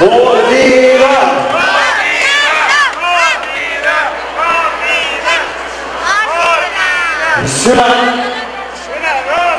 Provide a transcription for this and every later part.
Bolívar. Suena. Una, dos,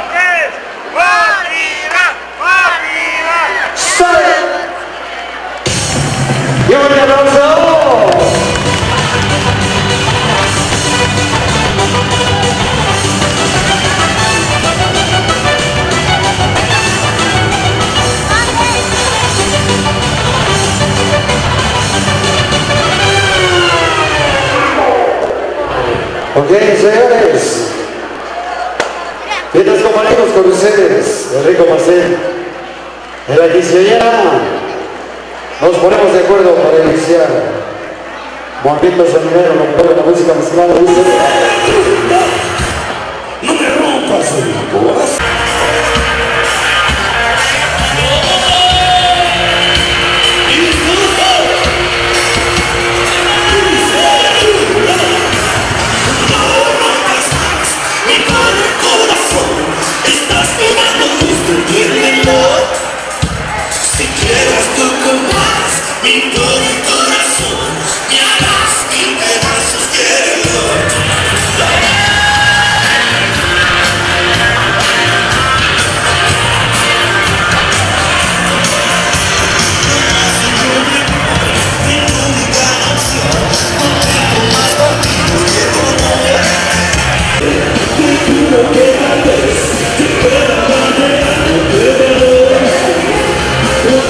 Ok, señores. Mientras compañeros con ustedes, Enrico Marcel, en la quinceañera, nos ponemos de acuerdo para iniciar movimiento sonidero, lo de la música mexicana.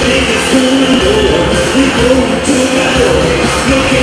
Please, we go to the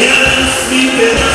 Even sleeping.